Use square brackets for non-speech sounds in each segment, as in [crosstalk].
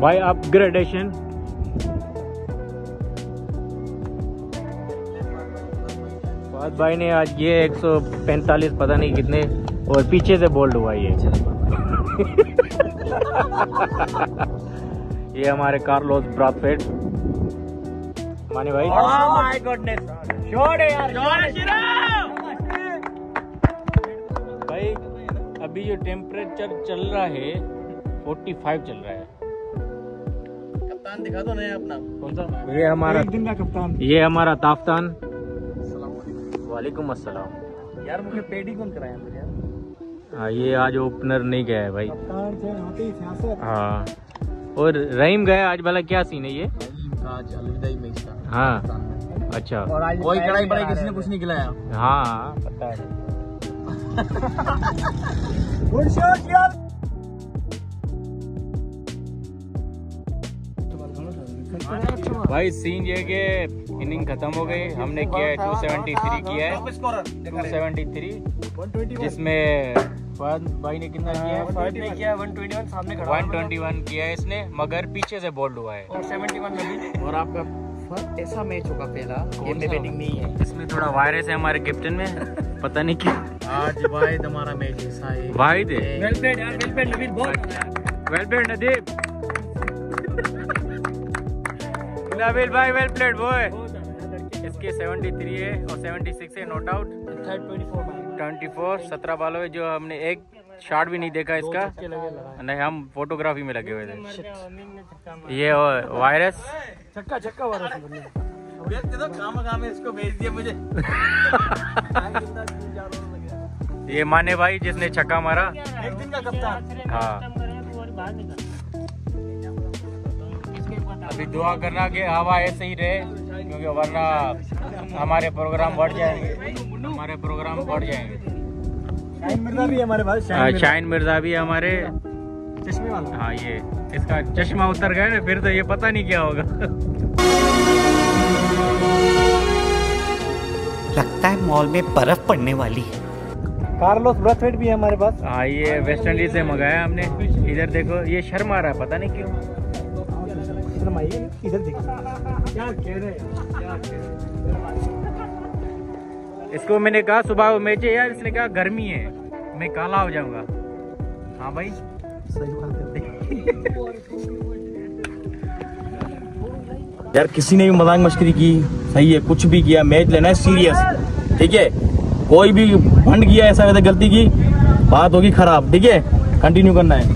Bye upgradation Fahad भाई ने आज ये 145 पता नहीं कितने और पीछे से बोल्ड हुआ ये। [laughs] ये हमारे कार्लोस ब्राथफेट माने भाई। माय गॉडनेस शॉट है यार भाई अभी जो टेम्परेचर चल रहा है 45 चल रहा है। कप्तान दिखा दो नया अपना। कौन सा? ये हमारा दिन का कप्तान। ये हमारा ताफ्तान। वालेकुम अस्सलाम। यार मुझे पेडी कौन कराया मेरे यार? हाँ ये आज ओपनर नहीं गया है भाई। ही सियासत। हाँ। और रहीम गया आज भला क्या सीन है ये? आज अलविदाई मैच हाँ। अच्छा। और आज कोई कढ़ाई बड़ाई किसी ने कुछ नहीं खिलाया। [laughs] हाँ। पता है। गुड शॉट यार। भाई सीन ये कि इनिंग खत्म हो गई। हमने किया है 273 किया है। 273 जिसमें फहद भाई ने कितना किया है? फ़र्स्ट ने किया 121 सामने खड़ा 121 किया है इसने मगर पीछे से बोल्ड हुआ है। और 71 में भी। और आपका फ़र्स्ट ऐसा मैच होगा पहला गेम में बैटिंग नहीं है इसमें थोड़ा वायरस है हमारे कैप्टन में पता नहीं क्यों। आज वाहिद हमारा मैच ऐसा है वाहिद है। वेल प्लेड यार वेल प्लेड बहुत वेल प्लेड नदीप नबील भाई वेल प्लेड बॉय इसके 73 है और 76 है नोट आउट थर्ड 24 24 17 बालों में जो हमने एक शॉट भी नहीं देखा इसका। नहीं हम फोटोग्राफी में लगे हुए थे। ये वायरस छक्का छक्का वाला तो काम काम है इसको भेज दिया मुझे। ये माने भाई जिसने छक्का मारा। एक दिन का कप्तान। हाँ। अभी दुआ करना कि हवा ऐसे ही रहे क्योंकि वरना हमारे प्रोग्राम बढ़ जाएँगे। हमारे प्रोग्राम बढ़ जाएँगे। शाहिन मिर्ज़ा भी हमारे पास हाँ, शाइन मिर्ज़ा भी हमारे चश्मे वाला। हाँ ये इसका चश्मा उतर गया ना फिर तो ये पता नहीं क्या होगा। लगता है मॉल में बर्फ़ पड़ने वाली है। कार्लोस ब्राथवेट भी है हमारे पास। हाँ ये वेस्ट इंडीज से मंगाया हमने। इधर देखो ये शर्म आ रहा है पता नहीं क्यों। देखो क्या कह रहे हैं? क्या कह रहे इसको मैंने कहा सुबह मैच है यार। इसने कहा गर्मी है। मैं काला हो जाऊँगा। हाँ भाई। सही बात यार किसी ने भी मज़ाक मस्करी की? सही है कुछ भी किया मैच लेना है सीरियस ठीक है? कोई भी भंड किया ऐसा वैसा गलती की? बात होगी खराब। ठीक है? कंटिन्यू करना है।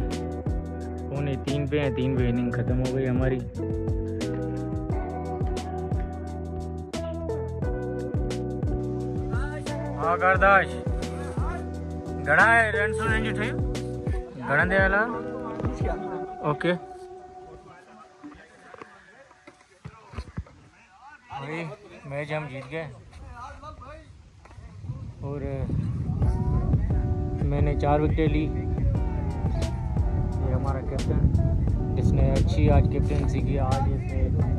पौने तीन पे है, तीन पे इनिंग खत्म हो गई हमारी। आकाश घड़ा है, रन सुन जी थे घड़ा दे वाला। ओके। भाई, मैच हम जीत गए। और, मैंने चार विकेट ली। हमारा कैप्टन इसने अच्छी आज कैप्टनसी की आज इसने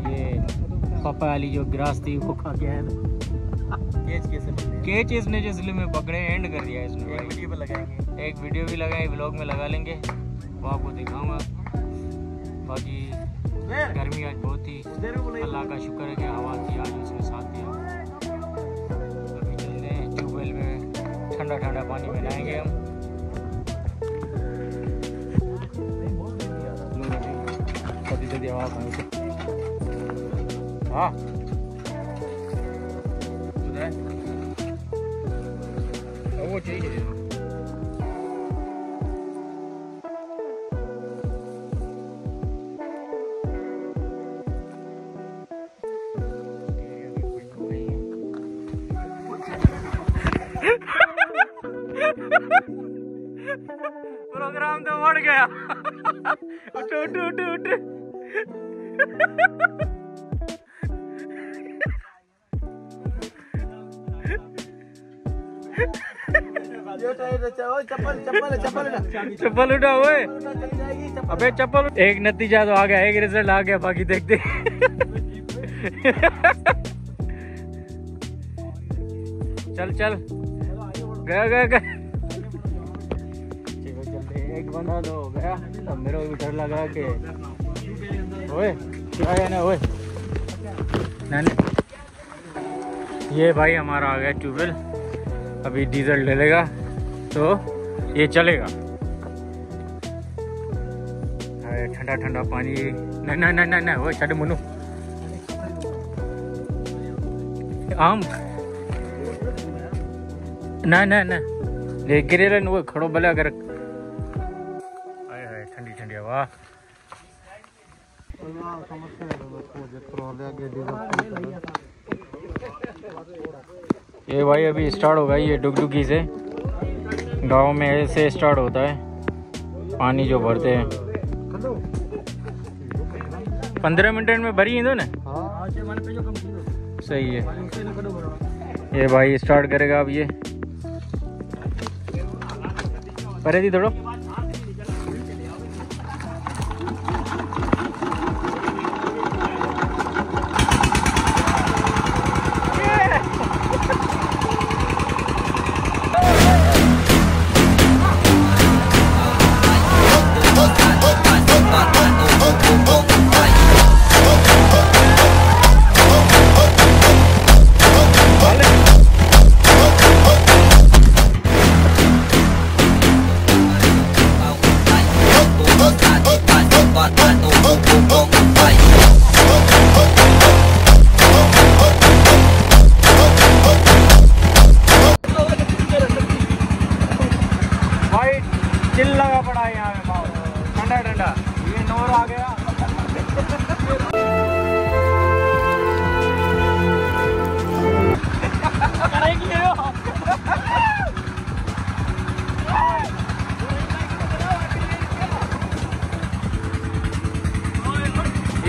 ये पापा वाली जो ग्रास थी वो खा गया है कैच कैच इसने जो इसलिए में पकड़े एंड कर दिया इसने भाई। वीडियो पे लगाएँगे। एक वीडियो भी लगाए ब्लॉग में लगा लेंगे। वो आपको दिखाऊँगा। बाकी गर्मी आज बहुत थी। अल्लाह का शुक्र है कि हवा थी आज उसने साथ दिया। अभी चलते हैं ट्यूबवेल में ठंडा ठंडा पानी में नहाएँगे हम। 영화 강의실 아 그래 아버지 प्रोग्राम तो बढ़ गया उठ उठ उठ उठ चप्पल उठा हुए अबे, चप्पल एक नतीजा तो आ गया, एक रिज़ल्ट आ गया, बाकी देखते चल चल। गया गया गया। एक तो हो गया। अब मेरे को भी डर लगा कि ओए ना ओए? ये भाई हमारा आ गया ट्यूबवेल, अभी डीजल डलेगा तो ये चलेगा। ठंडा ठंडा पानी। नहीं नहीं नहीं नहीं नहीं वो छड़ मुनु आम। ना ना ना। ये गिरे वो खड़ो, भले, अगर हाय हाय ठंडी ठंडी हवा। ये भाई अभी स्टार्ट होगा ये डुगडुगी से। गाँव में ऐसे स्टार्ट होता है। पानी जो भरते हैं। पंद्रह मिनट में भरी है ना सही है। ये भाई स्टार्ट करेगा अब ये। परे थी थोड़ा।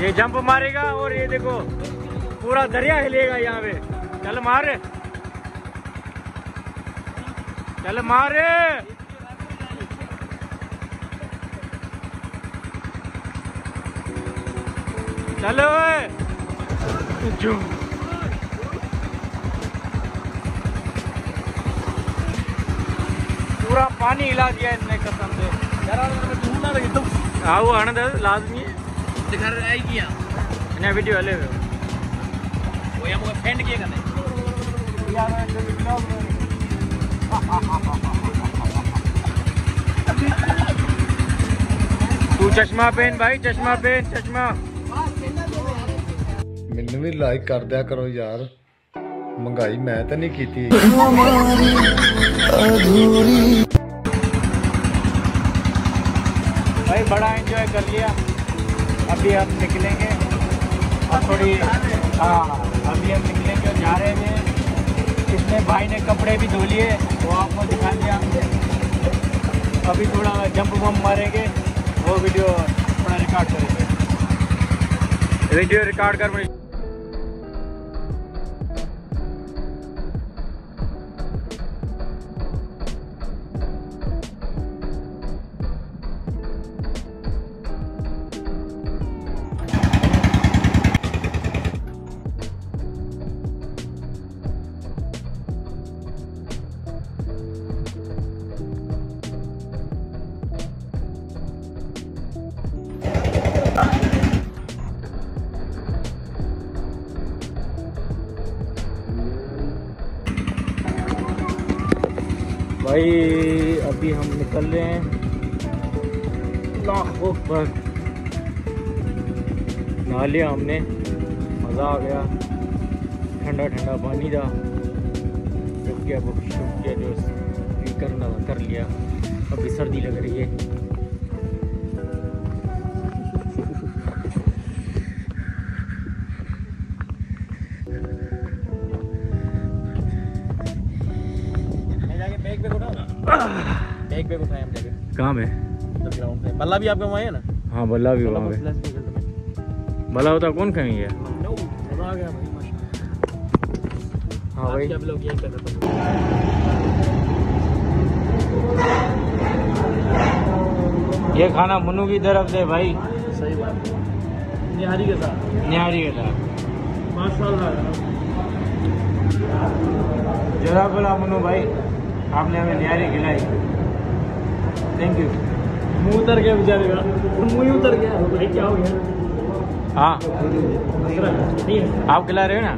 ये जंप मारेगा और ये देखो पूरा दरिया हिलेगा यहाँ पे। चल मार। चल मार। चलो। पूरा पानी हिला दिया इसने कसम से। हाँ वो आनंद है लाजमी है इन्हें वीडियो हले हुए तू चश्मा पहन भाई चश्मा पहन चश्मा ਮੈਨੂੰ ਵੀ ਲਾਈਕ ਕਰ ਦਿਆ ਕਰੋ ਯਾਰ ਮਹਿੰਗਾਈ ਮੈਂ ਤਾਂ ਨਹੀਂ ਕੀਤੀ भाई बड़ा एंजॉय कर लिया अभी हम निकलेंगे। और थोड़ी हाँ अभी हम निकलेंगे और जा रहे हैं। इसमें भाई ने कपड़े भी धो लिए, वो आपको दिखा दिया। अभी थोड़ा जंप वम्प मारेंगे, वो वीडियो थोड़ा रिकॉर्ड करेंगे। वीडियो रिकॉर्ड कर भाई, अभी हम निकल रहे हैं। लाखों पर। नहा लिया हमने। मज़ा आ गया। ठंडा ठंडा पानी था। शुक्रिया बहुत शुक्रिया जो करना कर लिया। अभी सर्दी लग रही है। कहाँ पे? उधर ग्राउंड पे बल्ला भी आपका वहाँ है ना? हाँ बल्ला भी वहाँ पे। भला होता कौन माशाल्लाह। हाँ भाई। आप लोग यही कर रहे ये खाना मनु की तरफ़ से भाई। सही बात। है निहारी के साथ। निहारी के साथ। माशाल्लाह जरा बोला मनु भाई आपने हमें निहारी खिलाई। थैंक यू मुँह उतर गया बेचारे का। मुँह ही उतर गया। भाई क्या हो गया? हाँ। आप खिला रहे हो ना?